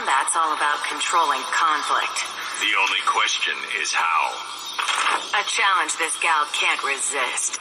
Combat's all about controlling conflict. The only question is how. A challenge this gal can't resist.